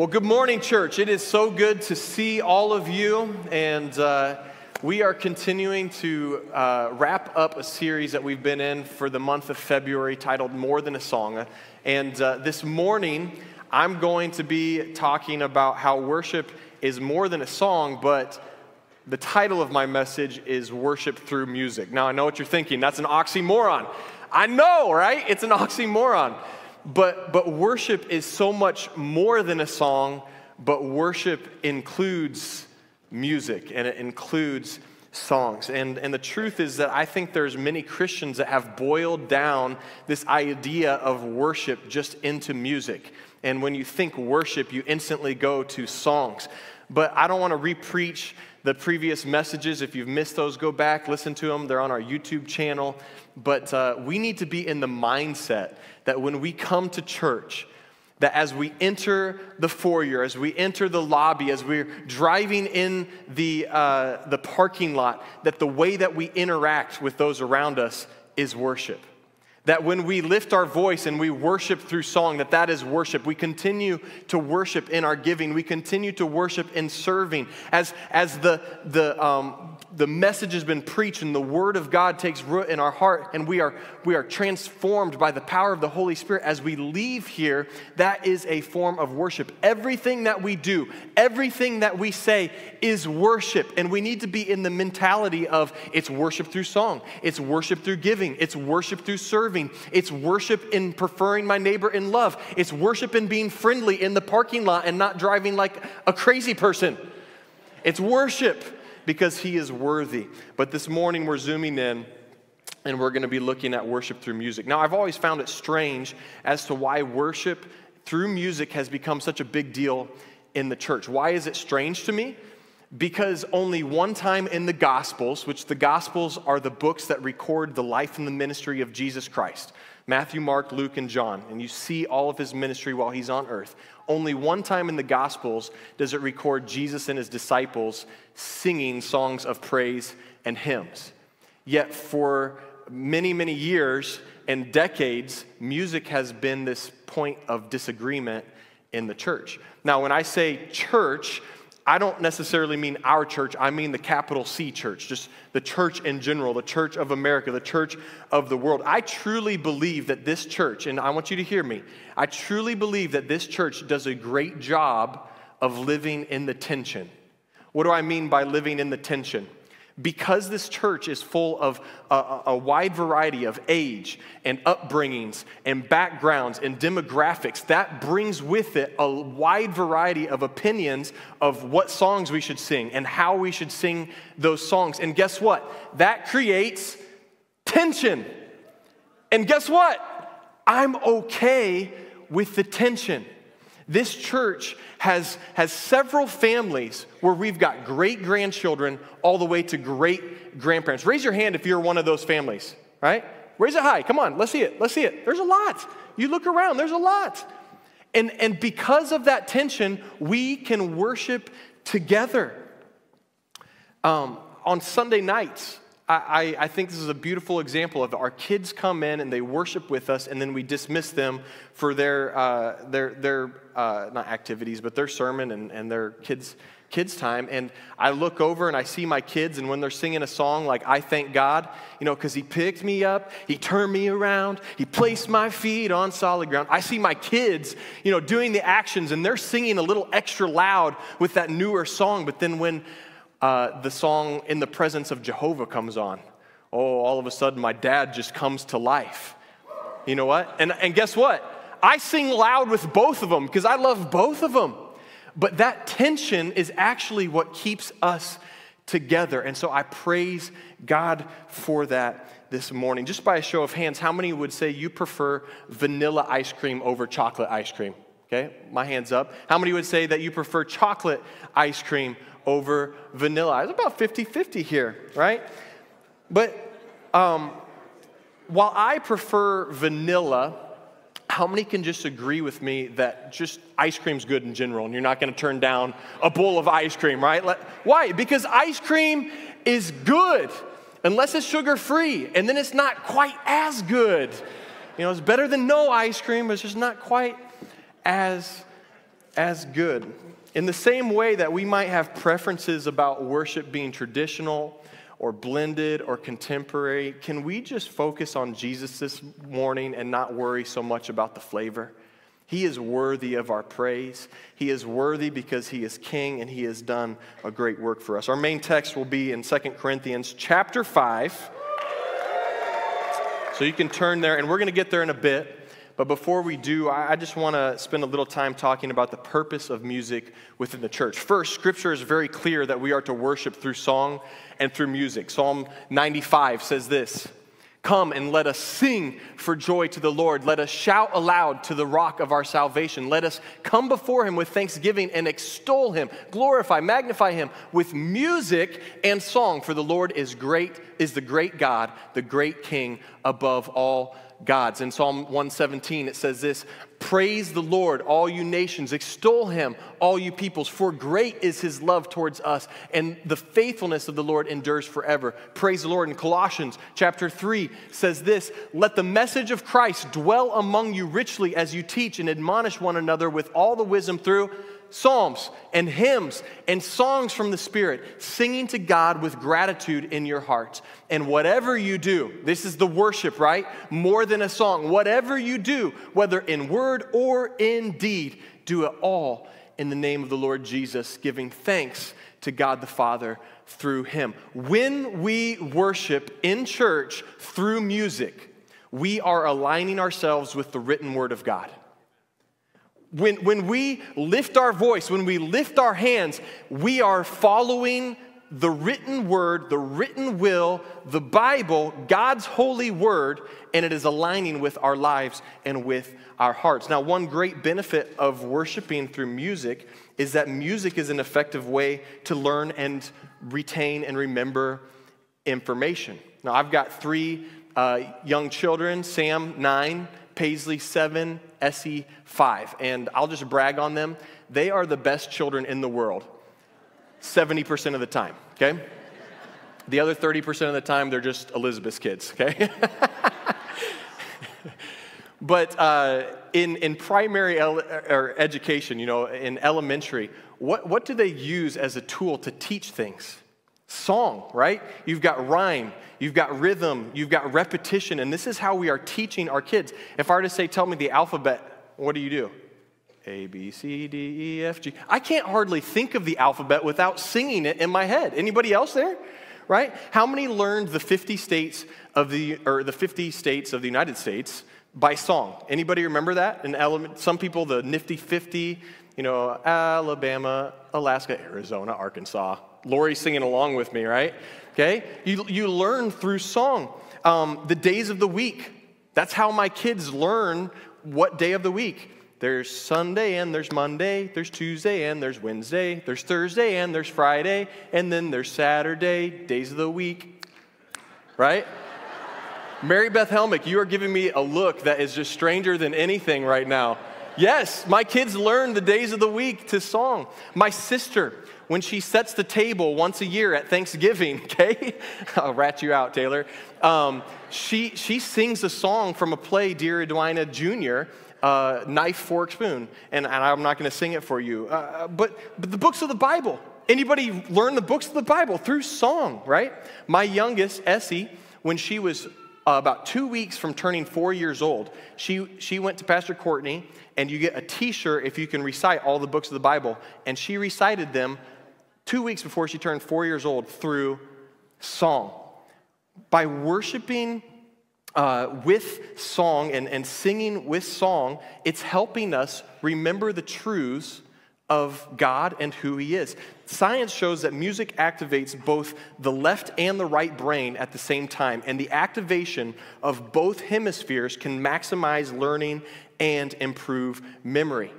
Well, good morning, church. It is so good to see all of you. And uh, we are continuing to uh, wrap up a series that we've been in for the month of February titled More Than a Song. And uh, this morning, I'm going to be talking about how worship is more than a song, but the title of my message is Worship Through Music. Now, I know what you're thinking. That's an oxymoron. I know, right? It's an oxymoron. But, but worship is so much more than a song, but worship includes music and it includes songs. And, and the truth is that I think there's many Christians that have boiled down this idea of worship just into music. And when you think worship, you instantly go to songs. But I don't want to repreach the previous messages. If you've missed those, go back, listen to them. They're on our YouTube channel. But uh, we need to be in the mindset that when we come to church, that as we enter the foyer, as we enter the lobby, as we're driving in the, uh, the parking lot, that the way that we interact with those around us is worship. That when we lift our voice and we worship through song, that that is worship. We continue to worship in our giving. We continue to worship in serving. As, as the, the, um, the message has been preached and the word of God takes root in our heart and we are, we are transformed by the power of the Holy Spirit as we leave here, that is a form of worship. Everything that we do, everything that we say is worship. And we need to be in the mentality of it's worship through song, it's worship through giving, it's worship through serving serving. It's worship in preferring my neighbor in love. It's worship in being friendly in the parking lot and not driving like a crazy person. It's worship because he is worthy. But this morning we're zooming in and we're going to be looking at worship through music. Now, I've always found it strange as to why worship through music has become such a big deal in the church. Why is it strange to me? Because only one time in the Gospels, which the Gospels are the books that record the life and the ministry of Jesus Christ Matthew, Mark, Luke, and John, and you see all of his ministry while he's on earth. Only one time in the Gospels does it record Jesus and his disciples singing songs of praise and hymns. Yet for many, many years and decades, music has been this point of disagreement in the church. Now, when I say church, I don't necessarily mean our church, I mean the capital C church, just the church in general, the church of America, the church of the world. I truly believe that this church, and I want you to hear me, I truly believe that this church does a great job of living in the tension. What do I mean by living in the tension? Because this church is full of a, a, wide variety of age and upbringings and backgrounds and demographics, that brings with it a wide variety of opinions of what songs we should sing and how we should sing those songs. And guess what? That creates tension. And guess what? I'm okay with the tension. This church has, has several families where we've got great grandchildren all the way to great grandparents. Raise your hand if you're one of those families, right? Raise it high. Come on, let's see it. Let's see it. There's a lot. You look around, there's a lot. And, and because of that tension, we can worship together. Um, on Sunday nights, I, I, think this is a beautiful example of our kids come in and they worship with us, and then we dismiss them for their, uh, their, their uh, not activities, but their sermon and, and their kids, kids' time. And I look over and I see my kids, and when they're singing a song like I Thank God, you know, because He picked me up, He turned me around, He placed my feet on solid ground. I see my kids, you know, doing the actions, and they're singing a little extra loud with that newer song, but then when uh, the song In the Presence of Jehovah comes on. Oh, all of a sudden, my dad just comes to life. You know what? And, and guess what? I sing loud with both of them because I love both of them. But that tension is actually what keeps us together. And so I praise God for that this morning. Just by a show of hands, how many would say you prefer vanilla ice cream over chocolate ice cream? Okay, my hands up. How many would say that you prefer chocolate ice cream over vanilla. It's about 50 50 here, right? But um, while I prefer vanilla, how many can just agree with me that just ice cream's good in general and you're not going to turn down a bowl of ice cream, right? Why? Because ice cream is good unless it's sugar free, and then it's not quite as good. You know, it's better than no ice cream, but it's just not quite as as good. In the same way that we might have preferences about worship being traditional or blended or contemporary, can we just focus on Jesus this morning and not worry so much about the flavor? He is worthy of our praise. He is worthy because he is king and he has done a great work for us. Our main text will be in 2 Corinthians chapter 5. So you can turn there and we're going to get there in a bit. But before we do, I just want to spend a little time talking about the purpose of music within the church. First, scripture is very clear that we are to worship through song and through music. Psalm 95 says this Come and let us sing for joy to the Lord. Let us shout aloud to the rock of our salvation. Let us come before him with thanksgiving and extol him, glorify, magnify him with music and song. For the Lord is great, is the great God, the great King above all gods. In Psalm 117, it says this Praise the Lord, all you nations, extol him, all you peoples, for great is his love towards us, and the faithfulness of the Lord endures forever. Praise the Lord. In Colossians chapter 3 says this Let the message of Christ dwell among you richly as you teach and admonish one another with all the wisdom through psalms and hymns and songs from the Spirit, singing to God with gratitude in your hearts. And whatever you do, this is the worship, right? More than a song. Whatever you do, whether in word or in deed, do it all in the name of the Lord Jesus, giving thanks to God the Father through him. When we worship in church through music, we are aligning ourselves with the written word of God. When, when we lift our voice, when we lift our hands, we are following the written word, the written will, the Bible, God's holy word, and it is aligning with our lives and with our hearts. Now, one great benefit of worshiping through music is that music is an effective way to learn and retain and remember information. Now, I've got three uh, young children Sam, nine, Paisley 7, Essie 5. And I'll just brag on them. They are the best children in the world 70% of the time, okay? The other 30% of the time, they're just Elizabeth's kids, okay? but uh, in, in primary or education, you know, in elementary, what, what do they use as a tool to teach things? Song, right? You've got rhyme, you've got rhythm, you've got repetition, and this is how we are teaching our kids. If I were to say, Tell me the alphabet, what do you do? A, B, C, D, E, F, G. I can't hardly think of the alphabet without singing it in my head. Anybody else there? Right? How many learned the 50 states of the or the 50 states of the United States by song? Anybody remember that? An element some people the nifty 50, you know, Alabama, Alaska, Arizona, Arkansas, Lori's singing along with me, right? Okay? You, you learn through song. Um, the days of the week. That's how my kids learn what day of the week. There's Sunday and there's Monday, there's Tuesday and there's Wednesday, there's Thursday and there's Friday, and then there's Saturday, days of the week. Right? Mary Beth Helmick, you are giving me a look that is just stranger than anything right now. Yes, my kids learn the days of the week to song. My sister, when she sets the table once a year at Thanksgiving, okay? I'll rat you out, Taylor. Um, she, she sings a song from a play, Dear Edwina Jr., uh, Knife, Fork, Spoon. And, and I'm not going to sing it for you. Uh, but, but the books of the Bible. Anybody learn the books of the Bible through song, right? My youngest, Essie, when she was uh, about two weeks from turning four years old, she, she went to Pastor Courtney, and you get a t shirt if you can recite all the books of the Bible. And she recited them two weeks before she turned four years old through song. By worshiping uh, with song and, and singing with song, it's helping us remember the truths of God and who He is. Science shows that music activates both the left and the right brain at the same time, and the activation of both hemispheres can maximize learning and improve memory.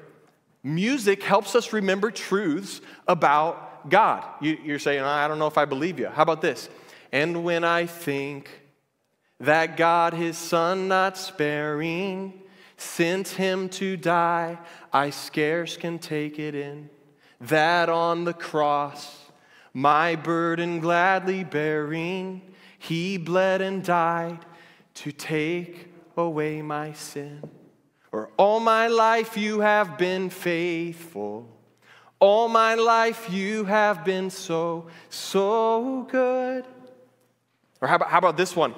Music helps us remember truths about God. You, are saying, I don't know if I believe you. How about this? And when I think that God, his son, not sparing, sent him to die, I scarce can take it in. That on the cross, my burden gladly bearing, he bled and died to take away my sin. For all my life you have been faithful. All my life you have been so, so good. Or how about, how about this one?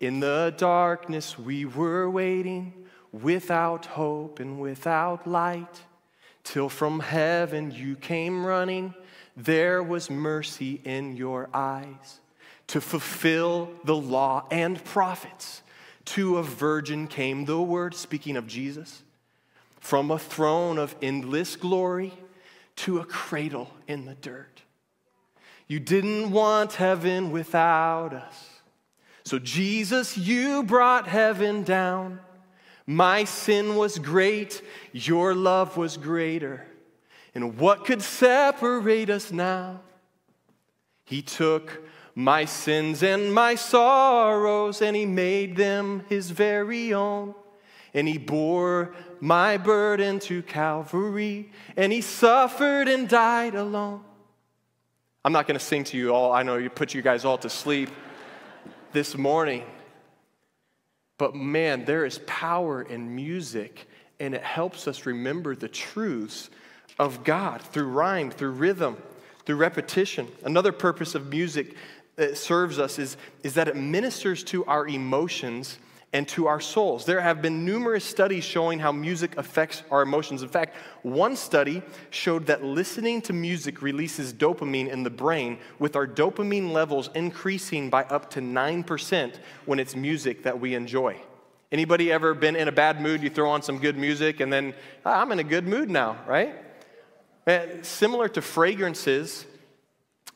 In the darkness we were waiting, without hope and without light, till from heaven you came running. There was mercy in your eyes to fulfill the law and prophets. To a virgin came the word, speaking of Jesus, from a throne of endless glory to a cradle in the dirt. You didn't want heaven without us. So, Jesus, you brought heaven down. My sin was great, your love was greater. And what could separate us now? He took my sins and my sorrows, and he made them his very own. And he bore my burden to Calvary, and he suffered and died alone. I'm not going to sing to you all. I know you put you guys all to sleep this morning. But man, there is power in music, and it helps us remember the truths of God through rhyme, through rhythm, through repetition. Another purpose of music that serves us is, is that it ministers to our emotions and to our souls. There have been numerous studies showing how music affects our emotions. In fact, one study showed that listening to music releases dopamine in the brain, with our dopamine levels increasing by up to 9% when it's music that we enjoy. Anybody ever been in a bad mood? You throw on some good music and then, ah, I'm in a good mood now, right? And similar to fragrances,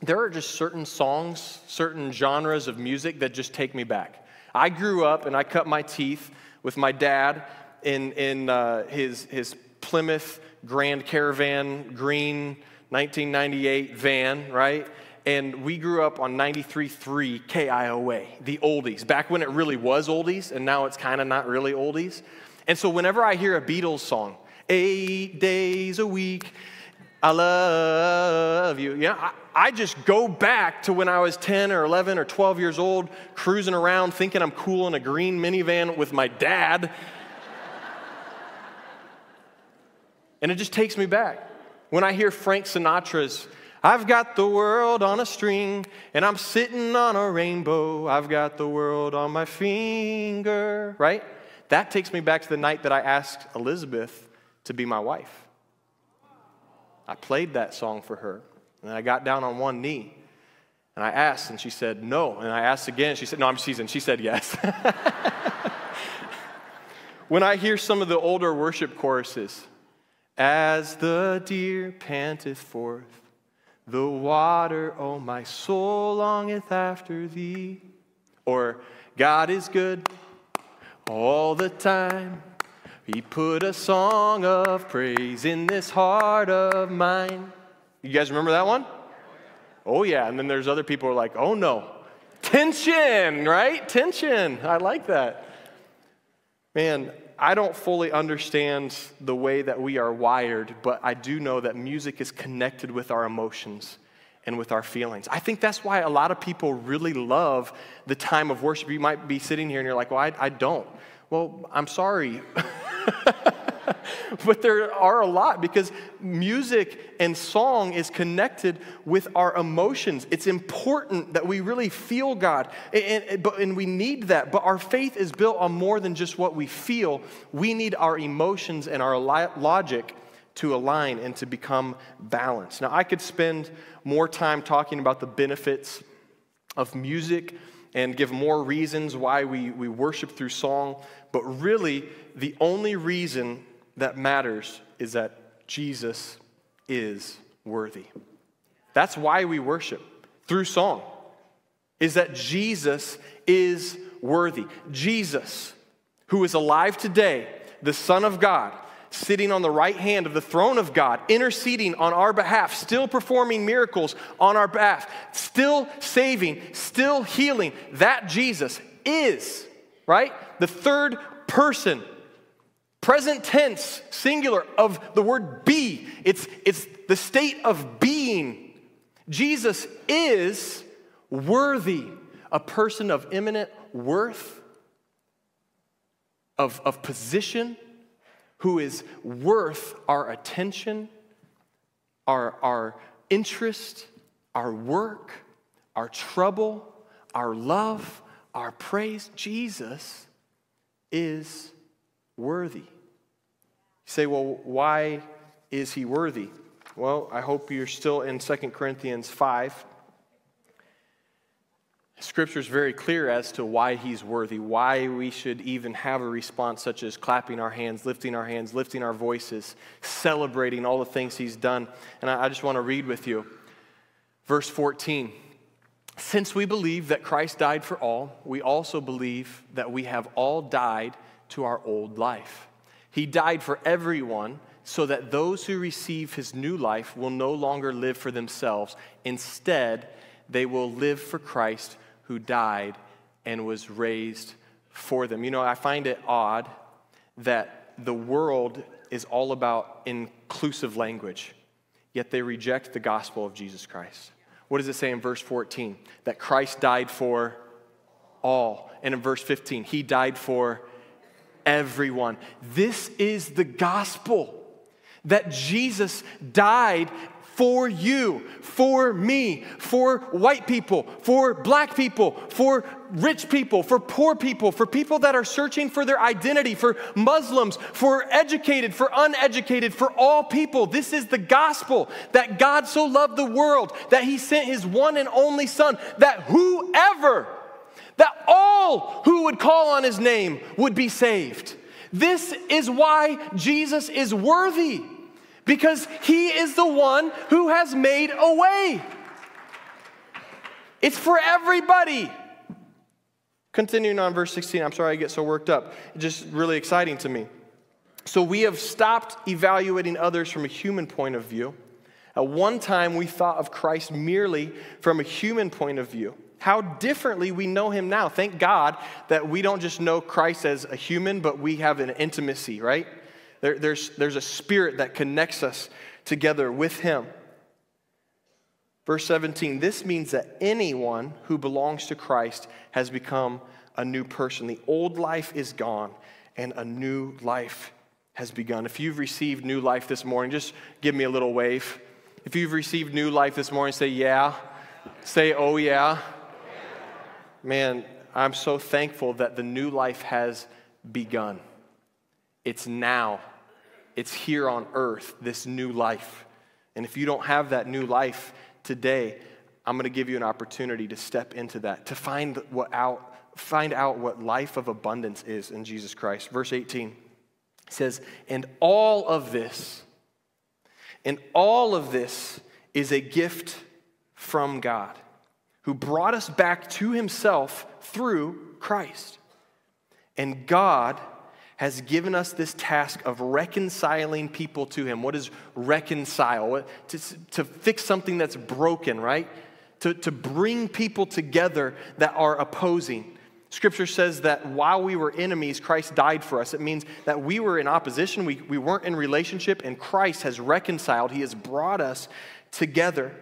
there are just certain songs, certain genres of music that just take me back. I grew up and I cut my teeth with my dad in, in uh, his, his Plymouth Grand Caravan green 1998 van, right? And we grew up on 93.3 KIOA, the oldies, back when it really was oldies, and now it's kind of not really oldies. And so whenever I hear a Beatles song, eight days a week, I love you. Yeah, I, I just go back to when I was 10 or 11 or 12 years old, cruising around thinking I'm cool in a green minivan with my dad. and it just takes me back. When I hear Frank Sinatra's, I've got the world on a string and I'm sitting on a rainbow, I've got the world on my finger, right? That takes me back to the night that I asked Elizabeth to be my wife. I played that song for her. And I got down on one knee. And I asked, and she said, no. And I asked again. She said, no, I'm teasing. She said yes. when I hear some of the older worship choruses, as the deer panteth forth, the water, oh, my soul longeth after thee. Or, God is good all the time. He put a song of praise in this heart of mine. You guys remember that one? Oh, yeah. And then there's other people who are like, oh, no. Tension, right? Tension. I like that. Man, I don't fully understand the way that we are wired, but I do know that music is connected with our emotions and with our feelings. I think that's why a lot of people really love the time of worship. You might be sitting here and you're like, well, I, I don't. Well, I'm sorry. but there are a lot because music and song is connected with our emotions. It's important that we really feel God, and, and, and, we need that. But our faith is built on more than just what we feel. We need our emotions and our logic to align and to become balanced. Now, I could spend more time talking about the benefits of music and give more reasons why we, we worship through song, but really, the only reason that matters is that Jesus is worthy. That's why we worship through song, is that Jesus is worthy. Jesus, who is alive today, the Son of God, sitting on the right hand of the throne of God, interceding on our behalf, still performing miracles on our behalf, still saving, still healing. That Jesus is, right? The third person present tense, singular, of the word be. It's, it's the state of being. Jesus is worthy, a person of eminent worth, of, of position, who is worth our attention, our, our interest, our work, our trouble, our love, our praise. Jesus is worthy. You say, well, why is he worthy? Well, I hope you're still in 2 Corinthians 5. Scripture is very clear as to why he's worthy, why we should even have a response such as clapping our hands, lifting our hands, lifting our voices, celebrating all the things he's done. And I, just want to read with you verse 14. Since we believe that Christ died for all, we also believe that we have all died to our old life. He died for everyone so that those who receive his new life will no longer live for themselves. Instead, they will live for Christ who died and was raised for them. You know, I find it odd that the world is all about inclusive language, yet they reject the gospel of Jesus Christ. What does it say in verse 14? That Christ died for all. And in verse 15, he died for everyone. This is the gospel that Jesus died for you, for me, for white people, for black people, for rich people, for poor people, for people that are searching for their identity, for Muslims, for educated, for uneducated, for all people. This is the gospel that God so loved the world that he sent his one and only Son, that whoever, that all who would call on his name would be saved. This is why Jesus is worthy because he is the one who has made a way. It's for everybody. Continuing on verse 16, I'm sorry I get so worked up. It's just really exciting to me. So we have stopped evaluating others from a human point of view. At one time, we thought of Christ merely from a human point of view. How differently we know him now. Thank God that we don't just know Christ as a human, but we have an intimacy, right? There, there's, there's a spirit that connects us together with Him. Verse 17 this means that anyone who belongs to Christ has become a new person. The old life is gone and a new life has begun. If you've received new life this morning, just give me a little wave. If you've received new life this morning, say, Yeah. Say, Oh, yeah. Man, I'm so thankful that the new life has begun. It's now, it's here on earth, this new life. And if you don't have that new life today, I'm going to give you an opportunity to step into that, to find, what out, find out what life of abundance is in Jesus Christ. Verse 18 says, And all of this, and all of this is a gift from God, who brought us back to himself through Christ. And God has given us this task of reconciling people to Him. What is reconcile? To, to fix something that's broken, right? To, to bring people together that are opposing. Scripture says that while we were enemies, Christ died for us. It means that we were in opposition, we, we weren't in relationship, and Christ has reconciled. He has brought us together.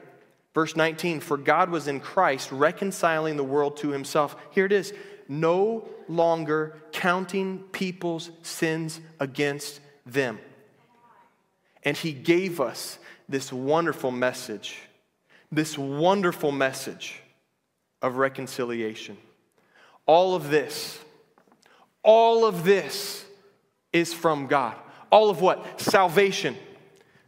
Verse 19, for God was in Christ reconciling the world to himself. Here it is no longer counting people's sins against them. And he gave us this wonderful message, this wonderful message of reconciliation. All of this, all of this is from God. All of what? Salvation,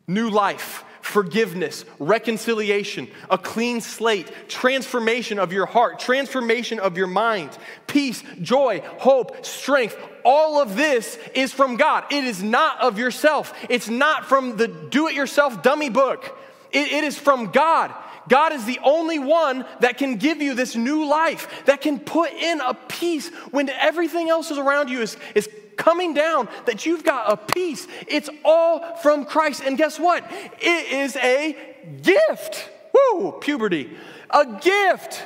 new life, forgiveness, reconciliation, a clean slate, transformation of your heart, transformation of your mind, peace, joy, hope, strength. All of this is from God. It is not of yourself. It's not from the do it yourself dummy book. It, it is from God. God is the only one that can give you this new life, that can put in a peace when everything else is around you is, is coming down, that you've got a peace. It's all from Christ. And guess what? It is a gift. Woo, puberty. A gift.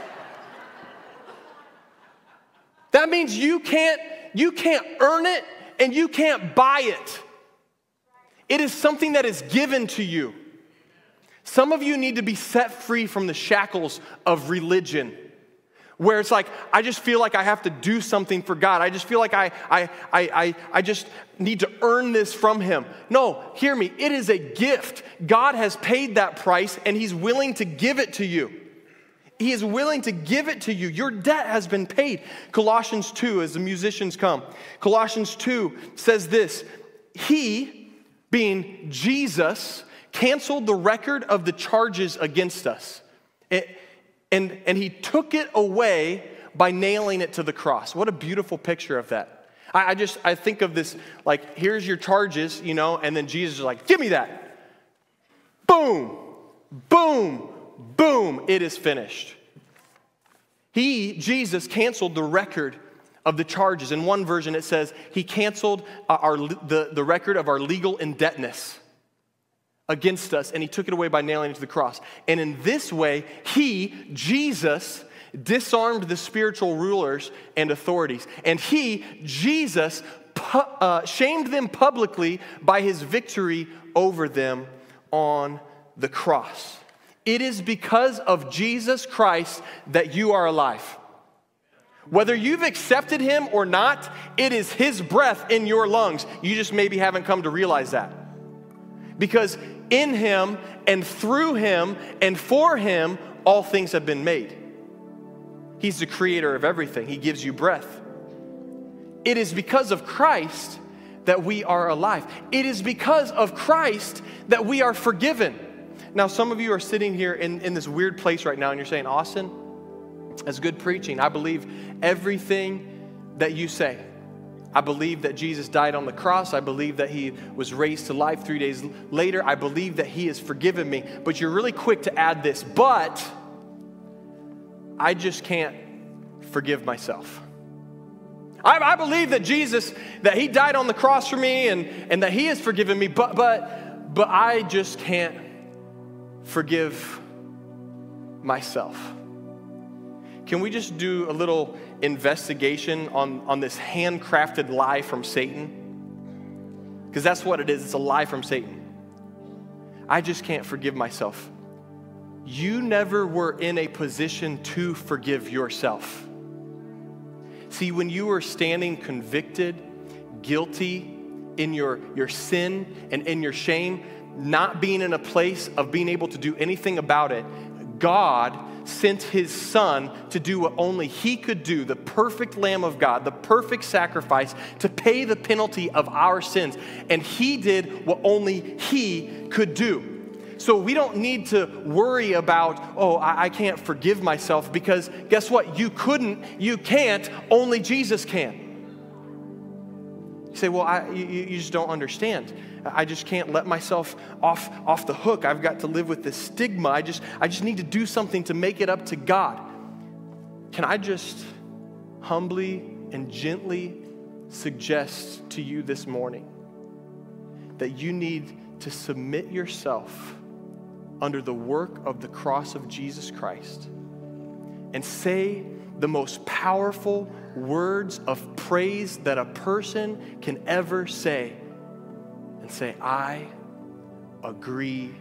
That means you can't you can't earn it and you can't buy it. It is something that is given to you. Some of you need to be set free from the shackles of religion where it's like i just feel like i have to do something for god i just feel like i i i i, I just need to earn this from him no hear me it is a gift god has paid that price and he's willing to give it to you he is willing to give it to you. Your debt has been paid. Colossians 2, as the musicians come, Colossians 2 says this He, being Jesus, canceled the record of the charges against us. It, and, and he took it away by nailing it to the cross. What a beautiful picture of that. I, I just, I think of this like, here's your charges, you know, and then Jesus is like, give me that. Boom, boom, boom, it is finished. He, Jesus, canceled the record of the charges. In one version, it says he canceled uh, our, the, the record of our legal indebtedness against us, and he took it away by nailing it to the cross. And in this way, he, Jesus, disarmed the spiritual rulers and authorities. And he, Jesus, uh, shamed them publicly by his victory over them on the cross. It is because of Jesus Christ that you are alive. Whether you've accepted him or not, it is his breath in your lungs. You just maybe haven't come to realize that. Because in him and through him and for him, all things have been made. He's the creator of everything, he gives you breath. It is because of Christ that we are alive. It is because of Christ that we are forgiven. Now, some of you are sitting here in, in this weird place right now and you're saying, Austin, that's good preaching. I believe everything that you say. I believe that Jesus died on the cross. I believe that he was raised to life three days later. I believe that he has forgiven me. But you're really quick to add this, but I just can't forgive myself. I, I believe that Jesus, that he died on the cross for me and, and that he has forgiven me, but, but, but I just can't forgive myself. Can we just do a little investigation on, on this handcrafted lie from Satan? Because that's what it is it's a lie from Satan. I just can't forgive myself. You never were in a position to forgive yourself. See, when you were standing convicted, guilty in your, your sin and in your shame, not being in a place of being able to do anything about it, God sent his son to do what only he could do, the perfect Lamb of God, the perfect sacrifice to pay the penalty of our sins. And he did what only he could do. So we don't need to worry about, oh, I, can't forgive myself because guess what? You couldn't, you can't, only Jesus can. Say, well, I, you, you just don't understand. I just can't let myself off, off the hook. I've got to live with this stigma. I just, I just need to do something to make it up to God. Can I just humbly and gently suggest to you this morning that you need to submit yourself under the work of the cross of Jesus Christ and say the most powerful words of praise that a person can ever say and say, I agree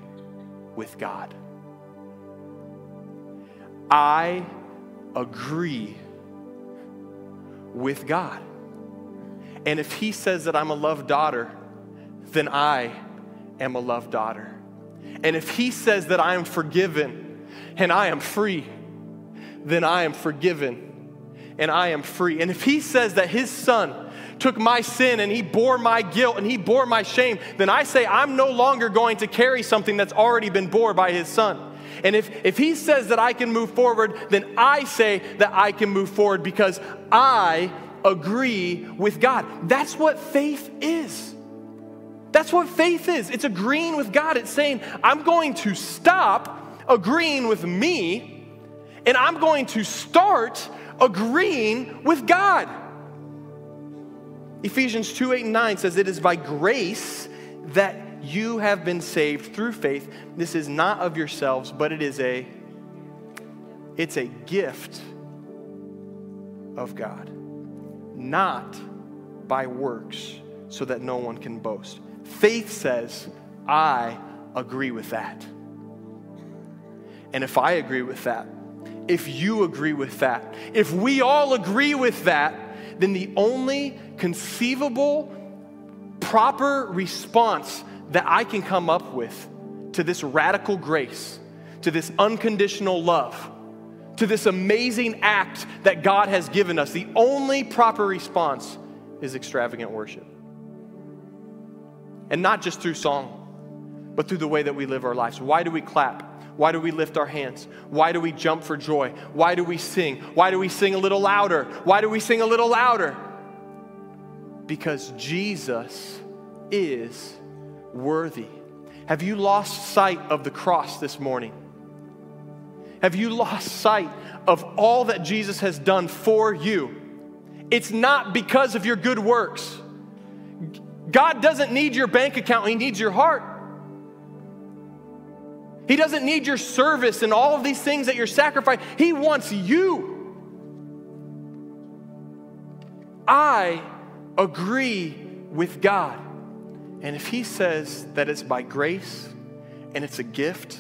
with God. I agree with God. And if He says that I'm a loved daughter, then I am a loved daughter. And if He says that I am forgiven and I am free, then I am forgiven and I am free. And if He says that His Son, took my sin and he bore my guilt and he bore my shame, then I say I'm no longer going to carry something that's already been bore by his son. And if, if he says that I can move forward, then I say that I can move forward because I agree with God. That's what faith is. That's what faith is. It's agreeing with God. It's saying, I'm going to stop agreeing with me and I'm going to start agreeing with God. Ephesians 2 8 and 9 says, It is by grace that you have been saved through faith. This is not of yourselves, but it is a it's a gift of God, not by works, so that no one can boast. Faith says, I agree with that. And if I agree with that, if you agree with that. If we all agree with that, then the only conceivable, proper response that I can come up with to this radical grace, to this unconditional love, to this amazing act that God has given us, the only proper response is extravagant worship. And not just through song, but through the way that we live our lives. Why do we clap? Why do we lift our hands? Why do we jump for joy? Why do we sing? Why do we sing a little louder? Why do we sing a little louder? Because Jesus is worthy. Have you lost sight of the cross this morning? Have you lost sight of all that Jesus has done for you? It's not because of your good works. God doesn't need your bank account, He needs your heart. He doesn't need your service and all of these things that you're sacrificing. He wants you. I agree with God. And if He says that it's by grace and it's a gift,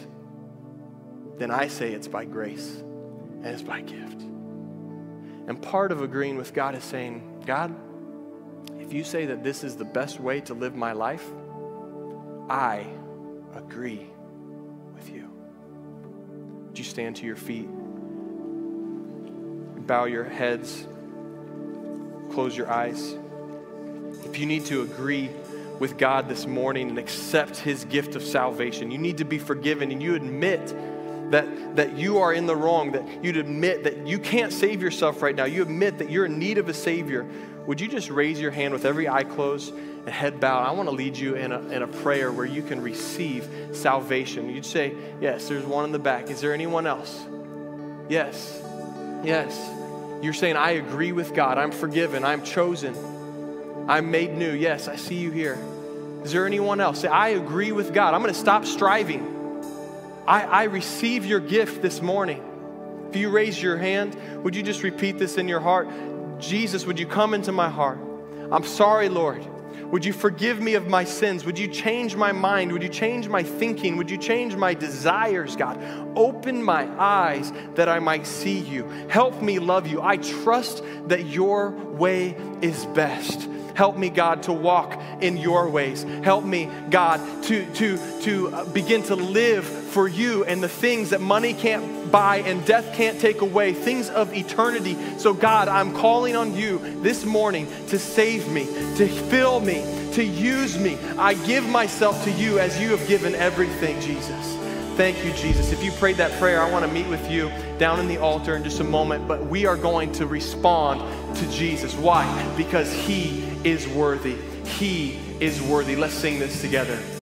then I say it's by grace and it's by gift. And part of agreeing with God is saying, God, if you say that this is the best way to live my life, I agree. Would you stand to your feet? Bow your heads. Close your eyes. If you need to agree with God this morning and accept His gift of salvation, you need to be forgiven and you admit that, that you are in the wrong, that you'd admit that you can't save yourself right now. You admit that you're in need of a Savior. Would you just raise your hand with every eye closed and head bowed? I want to lead you in a, in a prayer where you can receive salvation. You'd say, Yes, there's one in the back. Is there anyone else? Yes. Yes. You're saying, I agree with God. I'm forgiven. I'm chosen. I'm made new. Yes, I see you here. Is there anyone else? Say, I agree with God. I'm going to stop striving. I, I receive your gift this morning. If you raise your hand, would you just repeat this in your heart? Jesus, would you come into my heart? I'm sorry, Lord. Would you forgive me of my sins? Would you change my mind? Would you change my thinking? Would you change my desires, God? Open my eyes that I might see you. Help me love you. I trust that your way is best. Help me, God, to walk in your ways. Help me, God, to, to, to begin to live for you and the things that money can't buy and death can't take away, things of eternity. So, God, I'm calling on you this morning to save me, to fill me, to use me. I give myself to you as you have given everything, Jesus. Thank you, Jesus. If you prayed that prayer, I want to meet with you down in the altar in just a moment, but we are going to respond to Jesus. Why? Because he is worthy. He is worthy. Let's sing this together.